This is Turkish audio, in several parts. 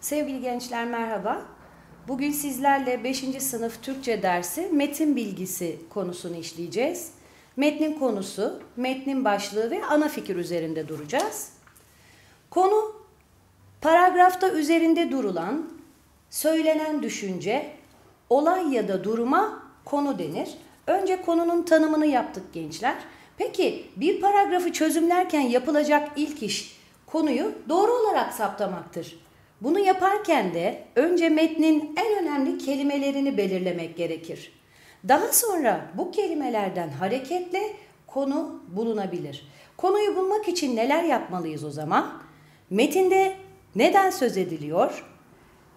Sevgili gençler merhaba. Bugün sizlerle 5. sınıf Türkçe dersi metin bilgisi konusunu işleyeceğiz. Metnin konusu, metnin başlığı ve ana fikir üzerinde duracağız. Konu paragrafta üzerinde durulan, söylenen düşünce, olay ya da duruma konu denir. Önce konunun tanımını yaptık gençler. Peki bir paragrafı çözümlerken yapılacak ilk iş konuyu doğru olarak saptamaktır. Bunu yaparken de önce metnin en önemli kelimelerini belirlemek gerekir. Daha sonra bu kelimelerden hareketle konu bulunabilir. Konuyu bulmak için neler yapmalıyız o zaman? Metinde neden söz ediliyor?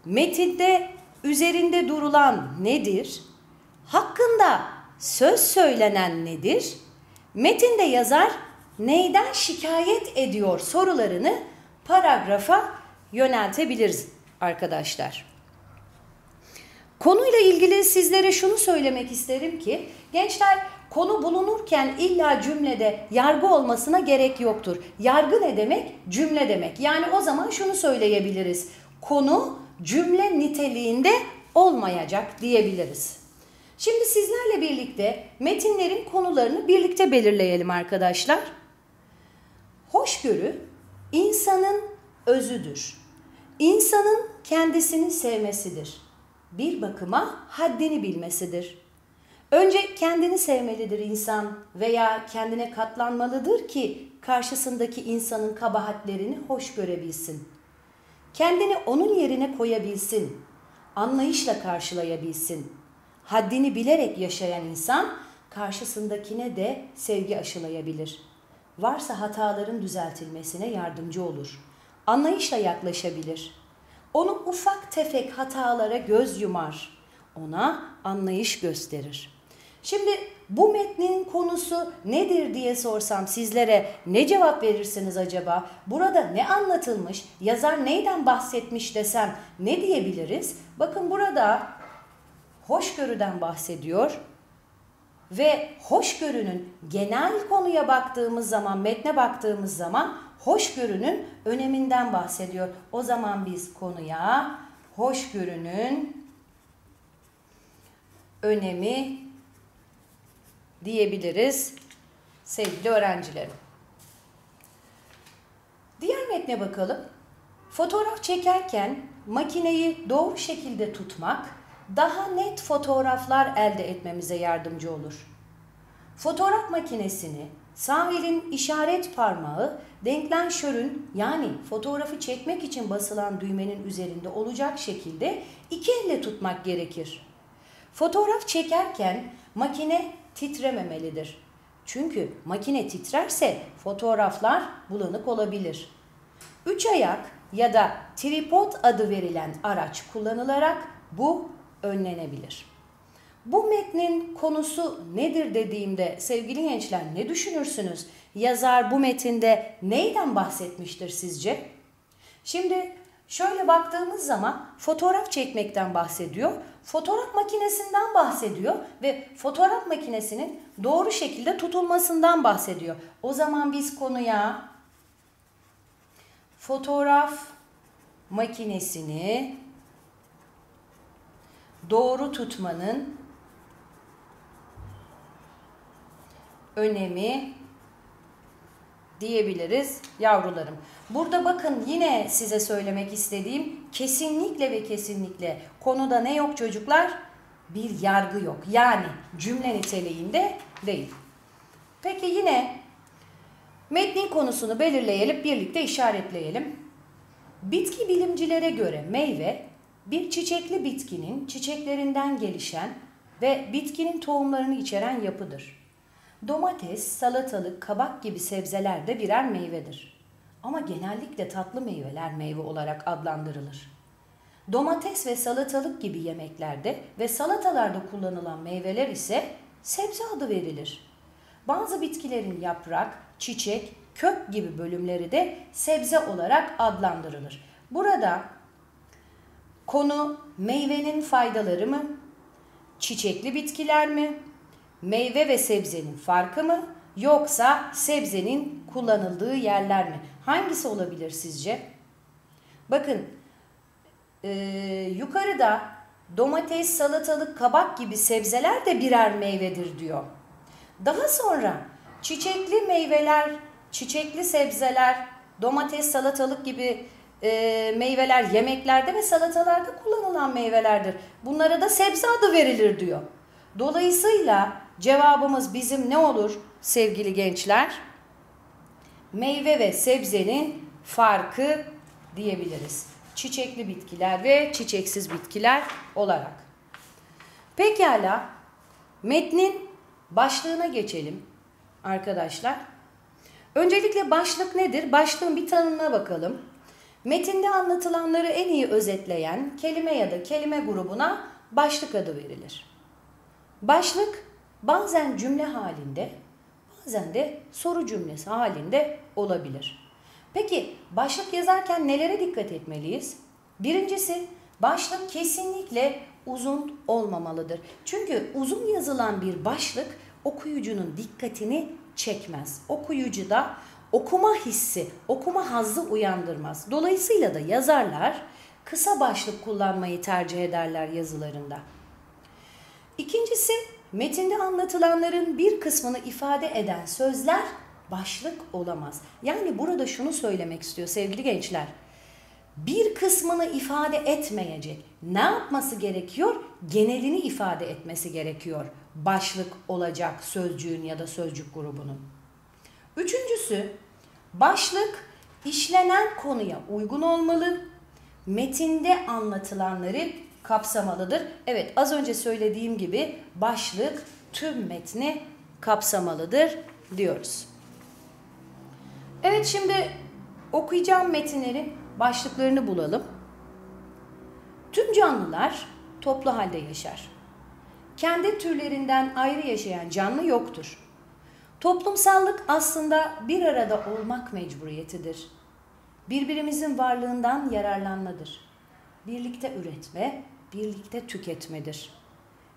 Metinde üzerinde durulan nedir? Hakkında söz söylenen nedir? Metinde yazar neyden şikayet ediyor sorularını paragrafa yöneltebiliriz arkadaşlar. Konuyla ilgili sizlere şunu söylemek isterim ki gençler konu bulunurken illa cümlede yargı olmasına gerek yoktur. Yargı ne demek? Cümle demek. Yani o zaman şunu söyleyebiliriz. Konu cümle niteliğinde olmayacak diyebiliriz. Şimdi sizlerle birlikte metinlerin konularını birlikte belirleyelim arkadaşlar. Hoşgörü insanın özüdür. İnsanın kendisini sevmesidir. Bir bakıma haddini bilmesidir. Önce kendini sevmelidir insan veya kendine katlanmalıdır ki karşısındaki insanın kabahatlerini hoş görebilsin. Kendini onun yerine koyabilsin. Anlayışla karşılayabilsin. Haddini bilerek yaşayan insan karşısındakine de sevgi aşılayabilir. Varsa hataların düzeltilmesine yardımcı olur. Anlayışla yaklaşabilir. Onu ufak tefek hatalara göz yumar. Ona anlayış gösterir. Şimdi bu metnin konusu nedir diye sorsam sizlere ne cevap verirsiniz acaba? Burada ne anlatılmış? Yazar neyden bahsetmiş desem ne diyebiliriz? Bakın burada hoşgörüden bahsediyor ve hoşgörünün genel konuya baktığımız zaman, metne baktığımız zaman hoşgörünün öneminden bahsediyor. O zaman biz konuya hoşgörünün önemi diyebiliriz sevgili öğrencilerim. Diğer metne bakalım. Fotoğraf çekerken makineyi doğru şekilde tutmak daha net fotoğraflar elde etmemize yardımcı olur. Fotoğraf makinesini sağ elin işaret parmağı denklenşörün yani fotoğrafı çekmek için basılan düğmenin üzerinde olacak şekilde iki elle tutmak gerekir. Fotoğraf çekerken makine titrememelidir. Çünkü makine titrerse fotoğraflar bulanık olabilir. Üç ayak ya da tripod adı verilen araç kullanılarak bu önlenebilir. Bu metnin konusu nedir dediğimde sevgili gençler ne düşünürsünüz? Yazar bu metinde neyden bahsetmiştir sizce? Şimdi şöyle baktığımız zaman fotoğraf çekmekten bahsediyor. Fotoğraf makinesinden bahsediyor ve fotoğraf makinesinin doğru şekilde tutulmasından bahsediyor. O zaman biz konuya fotoğraf makinesini doğru tutmanın önemi diyebiliriz yavrularım. Burada bakın yine size söylemek istediğim kesinlikle ve kesinlikle konuda ne yok çocuklar? Bir yargı yok. Yani cümle niteliğinde değil. Peki yine metnin konusunu belirleyelim, birlikte işaretleyelim. Bitki bilimcilere göre meyve bir çiçekli bitkinin çiçeklerinden gelişen ve bitkinin tohumlarını içeren yapıdır. Domates, salatalık, kabak gibi sebzeler de birer meyvedir. Ama genellikle tatlı meyveler meyve olarak adlandırılır. Domates ve salatalık gibi yemeklerde ve salatalarda kullanılan meyveler ise sebze adı verilir. Bazı bitkilerin yaprak, çiçek, kök gibi bölümleri de sebze olarak adlandırılır. Burada konu meyvenin faydaları mı? Çiçekli bitkiler mi? Meyve ve sebzenin farkı mı? Yoksa sebzenin kullanıldığı yerler mi? Hangisi olabilir sizce? Bakın e, yukarıda domates, salatalık, kabak gibi sebzeler de birer meyvedir diyor. Daha sonra çiçekli meyveler, çiçekli sebzeler, domates, salatalık gibi e, meyveler yemeklerde ve salatalarda kullanılan meyvelerdir. Bunlara da sebze adı verilir diyor. Dolayısıyla cevabımız bizim ne olur sevgili gençler? Meyve ve sebzenin farkı diyebiliriz. Çiçekli bitkiler ve çiçeksiz bitkiler olarak. Pekala metnin başlığına geçelim arkadaşlar. Öncelikle başlık nedir? Başlığın bir tanımına bakalım. Metinde anlatılanları en iyi özetleyen kelime ya da kelime grubuna başlık adı verilir. Başlık bazen cümle halinde, bazen de soru cümlesi halinde olabilir. Peki başlık yazarken nelere dikkat etmeliyiz? Birincisi başlık kesinlikle uzun olmamalıdır. Çünkü uzun yazılan bir başlık okuyucunun dikkatini çekmez. Okuyucu da okuma hissi, okuma hazzı uyandırmaz. Dolayısıyla da yazarlar kısa başlık kullanmayı tercih ederler yazılarında. İkincisi, metinde anlatılanların bir kısmını ifade eden sözler başlık olamaz. Yani burada şunu söylemek istiyor sevgili gençler. Bir kısmını ifade etmeyecek. Ne yapması gerekiyor? Genelini ifade etmesi gerekiyor. Başlık olacak sözcüğün ya da sözcük grubunun. Üçüncüsü, başlık işlenen konuya uygun olmalı. Metinde anlatılanları kapsamalıdır. Evet az önce söylediğim gibi başlık tüm metni kapsamalıdır diyoruz. Evet şimdi okuyacağım metinlerin başlıklarını bulalım. Tüm canlılar toplu halde yaşar. Kendi türlerinden ayrı yaşayan canlı yoktur. Toplumsallık aslında bir arada olmak mecburiyetidir. Birbirimizin varlığından yararlanmadır. Birlikte üretme, birlikte tüketmedir.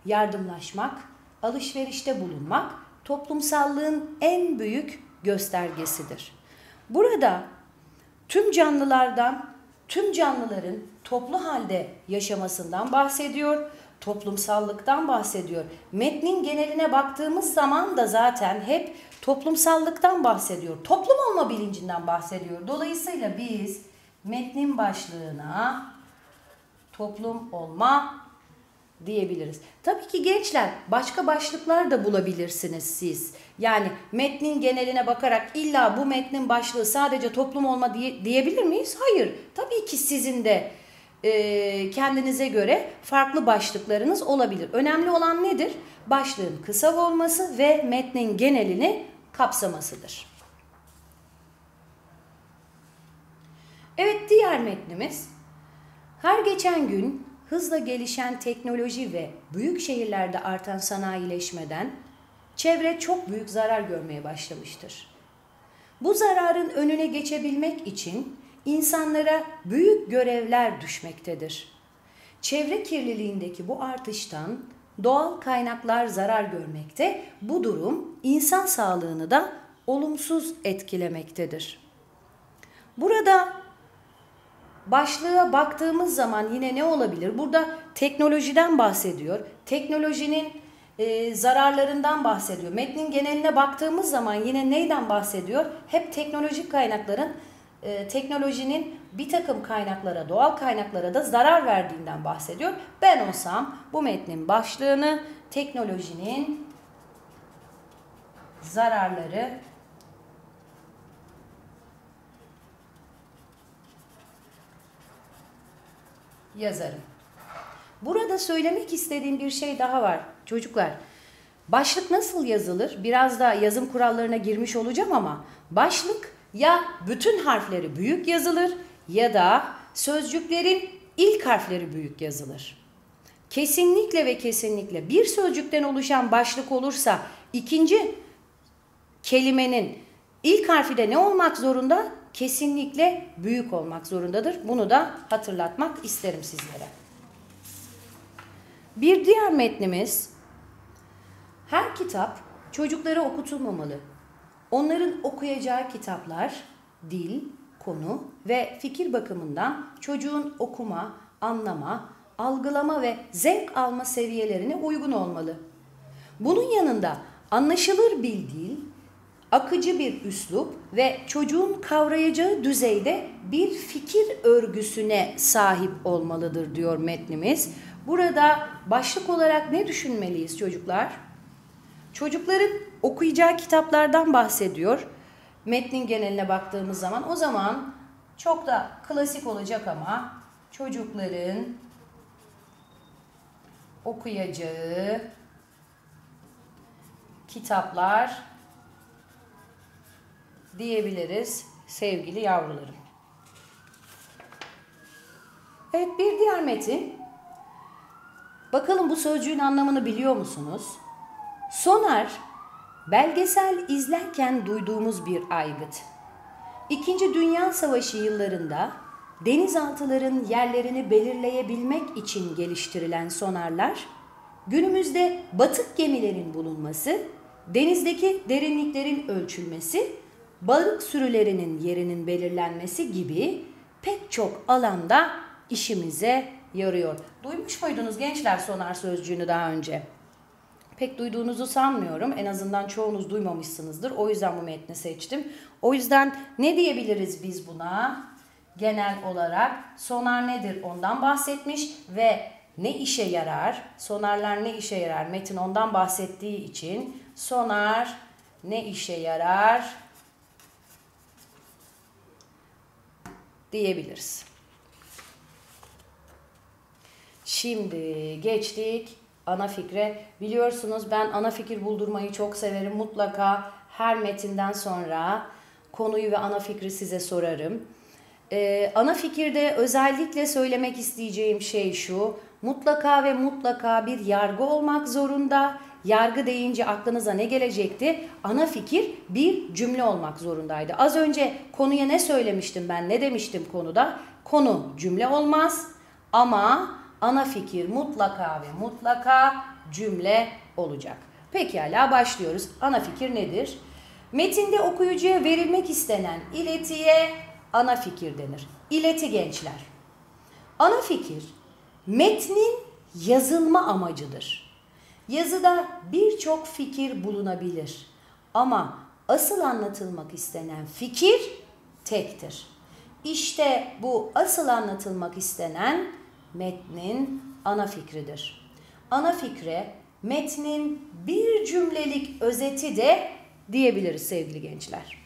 Yardımlaşmak, alışverişte bulunmak toplumsallığın en büyük göstergesidir. Burada tüm canlılardan, tüm canlıların toplu halde yaşamasından bahsediyor, toplumsallıktan bahsediyor. Metnin geneline baktığımız zaman da zaten hep toplumsallıktan bahsediyor. Toplum olma bilincinden bahsediyor. Dolayısıyla biz metnin başlığına toplum olma diyebiliriz. Tabii ki gençler başka başlıklar da bulabilirsiniz siz. Yani metnin geneline bakarak illa bu metnin başlığı sadece toplum olma diye, diyebilir miyiz? Hayır. Tabii ki sizin de e, kendinize göre farklı başlıklarınız olabilir. Önemli olan nedir? Başlığın kısa olması ve metnin genelini kapsamasıdır. Evet diğer metnimiz her geçen gün hızla gelişen teknoloji ve büyük şehirlerde artan sanayileşmeden çevre çok büyük zarar görmeye başlamıştır. Bu zararın önüne geçebilmek için insanlara büyük görevler düşmektedir. Çevre kirliliğindeki bu artıştan doğal kaynaklar zarar görmekte, bu durum insan sağlığını da olumsuz etkilemektedir. Burada başlığa baktığımız zaman yine ne olabilir? Burada teknolojiden bahsediyor. Teknolojinin e, zararlarından bahsediyor. Metnin geneline baktığımız zaman yine neyden bahsediyor? Hep teknolojik kaynakların, e, teknolojinin bir takım kaynaklara, doğal kaynaklara da zarar verdiğinden bahsediyor. Ben olsam bu metnin başlığını teknolojinin zararları yazarım. Burada söylemek istediğim bir şey daha var çocuklar. Başlık nasıl yazılır? Biraz da yazım kurallarına girmiş olacağım ama başlık ya bütün harfleri büyük yazılır ya da sözcüklerin ilk harfleri büyük yazılır. Kesinlikle ve kesinlikle bir sözcükten oluşan başlık olursa ikinci kelimenin ilk harfi de ne olmak zorunda? Kesinlikle büyük olmak zorundadır. Bunu da hatırlatmak isterim sizlere. Bir diğer metnimiz her kitap çocuklara okutulmamalı. Onların okuyacağı kitaplar dil, konu ve fikir bakımından çocuğun okuma, anlama, algılama ve zevk alma seviyelerine uygun olmalı. Bunun yanında anlaşılır bir dil, akıcı bir üslup ve çocuğun kavrayacağı düzeyde bir fikir örgüsüne sahip olmalıdır diyor metnimiz. Burada başlık olarak ne düşünmeliyiz çocuklar? Çocukların okuyacağı kitaplardan bahsediyor. Metnin geneline baktığımız zaman o zaman çok da klasik olacak ama çocukların okuyacağı kitaplar diyebiliriz sevgili yavrularım. Evet bir diğer metin. Bakalım bu sözcüğün anlamını biliyor musunuz? Sonar, belgesel izlerken duyduğumuz bir aygıt. İkinci Dünya Savaşı yıllarında denizaltıların yerlerini belirleyebilmek için geliştirilen sonarlar, günümüzde batık gemilerin bulunması, denizdeki derinliklerin ölçülmesi, balık sürülerinin yerinin belirlenmesi gibi pek çok alanda işimize yarıyor. Duymuş muydunuz gençler sonar sözcüğünü daha önce? Pek duyduğunuzu sanmıyorum. En azından çoğunuz duymamışsınızdır. O yüzden bu metni seçtim. O yüzden ne diyebiliriz biz buna? Genel olarak sonar nedir ondan bahsetmiş ve ne işe yarar? Sonarlar ne işe yarar? Metin ondan bahsettiği için sonar ne işe yarar diyebiliriz. Şimdi geçtik ana fikre. Biliyorsunuz ben ana fikir buldurmayı çok severim. Mutlaka her metinden sonra konuyu ve ana fikri size sorarım. Ee, ana fikirde özellikle söylemek isteyeceğim şey şu. Mutlaka ve mutlaka bir yargı olmak zorunda. Yargı deyince aklınıza ne gelecekti? Ana fikir bir cümle olmak zorundaydı. Az önce konuya ne söylemiştim ben? Ne demiştim konuda? Konu cümle olmaz ama ana fikir mutlaka ve mutlaka cümle olacak. Pekala başlıyoruz. Ana fikir nedir? Metinde okuyucuya verilmek istenen iletiye ana fikir denir. İleti gençler. Ana fikir metnin yazılma amacıdır. Yazıda birçok fikir bulunabilir ama asıl anlatılmak istenen fikir tektir. İşte bu asıl anlatılmak istenen metnin ana fikridir. Ana fikre metnin bir cümlelik özeti de diyebiliriz sevgili gençler.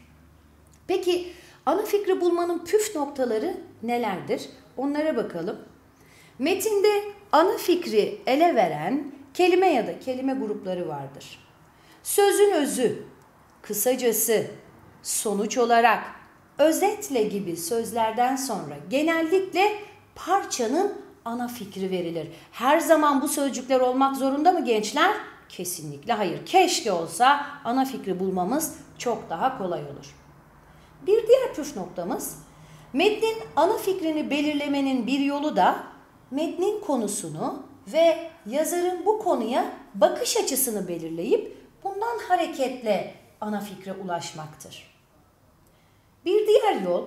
Peki ana fikri bulmanın püf noktaları nelerdir? Onlara bakalım. Metinde ana fikri ele veren kelime ya da kelime grupları vardır. Sözün özü, kısacası, sonuç olarak, özetle gibi sözlerden sonra genellikle parçanın ana fikri verilir. Her zaman bu sözcükler olmak zorunda mı gençler? Kesinlikle hayır. Keşke olsa ana fikri bulmamız çok daha kolay olur. Bir diğer püf noktamız metnin ana fikrini belirlemenin bir yolu da metnin konusunu ve yazarın bu konuya bakış açısını belirleyip bundan hareketle ana fikre ulaşmaktır. Bir diğer yol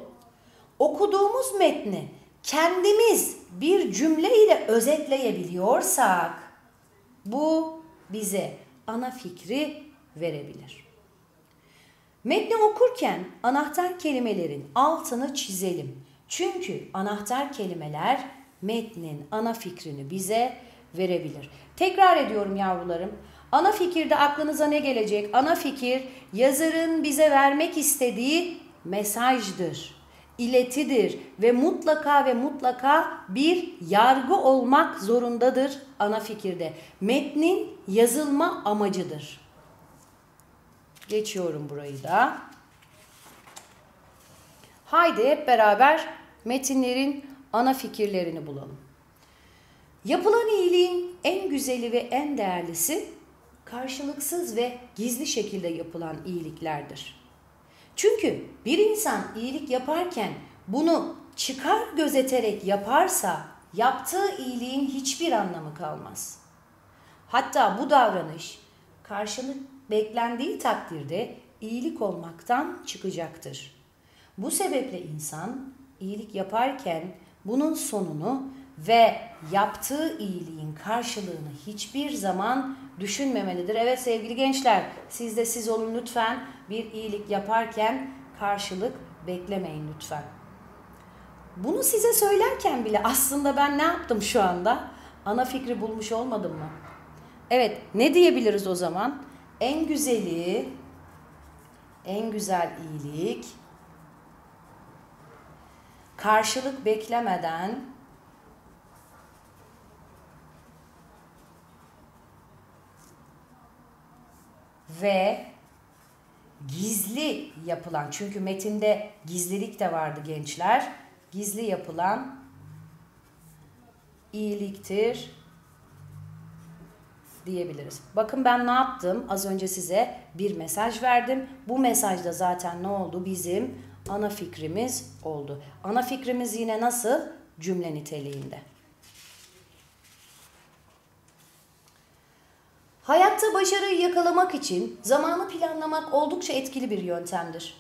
okuduğumuz metni kendimiz bir cümle ile özetleyebiliyorsak bu bize ana fikri verebilir. Metni okurken anahtar kelimelerin altını çizelim. Çünkü anahtar kelimeler metnin ana fikrini bize verebilir. Tekrar ediyorum yavrularım. Ana fikirde aklınıza ne gelecek? Ana fikir yazarın bize vermek istediği mesajdır iletidir ve mutlaka ve mutlaka bir yargı olmak zorundadır ana fikirde. Metnin yazılma amacıdır. Geçiyorum burayı da. Haydi hep beraber metinlerin ana fikirlerini bulalım. Yapılan iyiliğin en güzeli ve en değerlisi karşılıksız ve gizli şekilde yapılan iyiliklerdir. Çünkü bir insan iyilik yaparken bunu çıkar gözeterek yaparsa yaptığı iyiliğin hiçbir anlamı kalmaz. Hatta bu davranış karşılık beklendiği takdirde iyilik olmaktan çıkacaktır. Bu sebeple insan iyilik yaparken bunun sonunu ve yaptığı iyiliğin karşılığını hiçbir zaman düşünmemelidir. Evet sevgili gençler, siz de siz olun lütfen. Bir iyilik yaparken karşılık beklemeyin lütfen. Bunu size söylerken bile aslında ben ne yaptım şu anda? Ana fikri bulmuş olmadım mı? Evet, ne diyebiliriz o zaman? En güzeli, en güzel iyilik karşılık beklemeden ve gizli yapılan çünkü metinde gizlilik de vardı gençler. Gizli yapılan iyiliktir diyebiliriz. Bakın ben ne yaptım? Az önce size bir mesaj verdim. Bu mesajda zaten ne oldu? Bizim ana fikrimiz oldu. Ana fikrimiz yine nasıl? Cümle niteliğinde. Hayatta başarıyı yakalamak için zamanı planlamak oldukça etkili bir yöntemdir.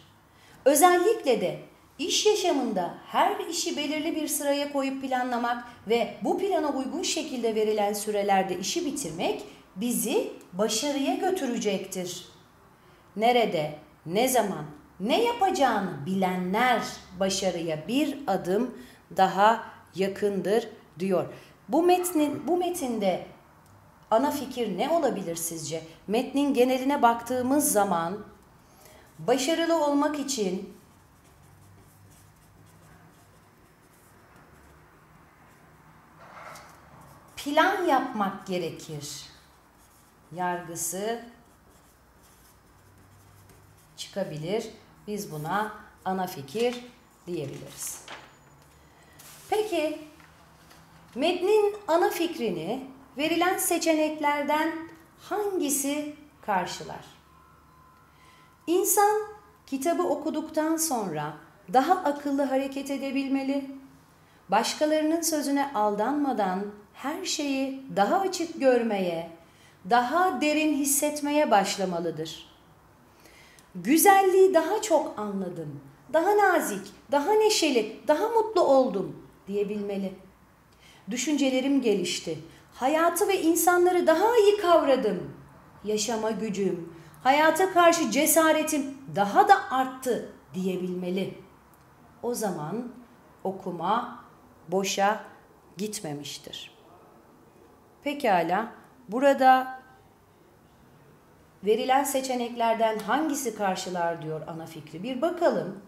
Özellikle de iş yaşamında her işi belirli bir sıraya koyup planlamak ve bu plana uygun şekilde verilen sürelerde işi bitirmek bizi başarıya götürecektir. Nerede, ne zaman, ne yapacağını bilenler başarıya bir adım daha yakındır diyor. Bu metnin bu metinde ana fikir ne olabilir sizce? Metnin geneline baktığımız zaman başarılı olmak için plan yapmak gerekir. Yargısı çıkabilir. Biz buna ana fikir diyebiliriz. Peki metnin ana fikrini verilen seçeneklerden hangisi karşılar? İnsan kitabı okuduktan sonra daha akıllı hareket edebilmeli, başkalarının sözüne aldanmadan her şeyi daha açık görmeye, daha derin hissetmeye başlamalıdır. Güzelliği daha çok anladım, daha nazik, daha neşeli, daha mutlu oldum diyebilmeli. Düşüncelerim gelişti. Hayatı ve insanları daha iyi kavradım. Yaşama gücüm, hayata karşı cesaretim daha da arttı diyebilmeli. O zaman okuma boşa gitmemiştir. Pekala, burada verilen seçeneklerden hangisi karşılar diyor ana fikri. Bir bakalım.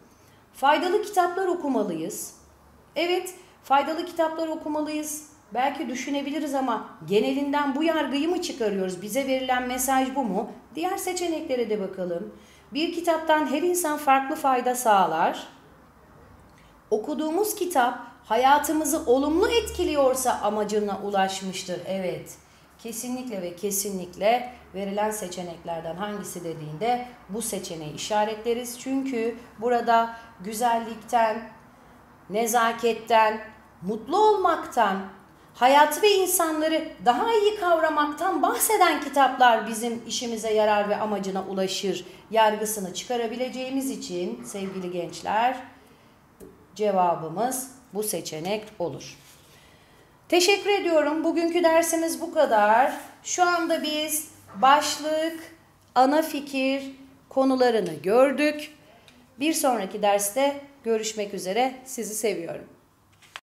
Faydalı kitaplar okumalıyız. Evet, faydalı kitaplar okumalıyız. Belki düşünebiliriz ama genelinden bu yargıyı mı çıkarıyoruz? Bize verilen mesaj bu mu? Diğer seçeneklere de bakalım. Bir kitaptan her insan farklı fayda sağlar. Okuduğumuz kitap hayatımızı olumlu etkiliyorsa amacına ulaşmıştır. Evet. Kesinlikle ve kesinlikle verilen seçeneklerden hangisi dediğinde bu seçeneği işaretleriz. Çünkü burada güzellikten, nezaketten, mutlu olmaktan, hayatı ve insanları daha iyi kavramaktan bahseden kitaplar bizim işimize yarar ve amacına ulaşır yargısını çıkarabileceğimiz için sevgili gençler cevabımız bu seçenek olur. Teşekkür ediyorum. Bugünkü dersimiz bu kadar. Şu anda biz başlık, ana fikir konularını gördük. Bir sonraki derste görüşmek üzere. Sizi seviyorum.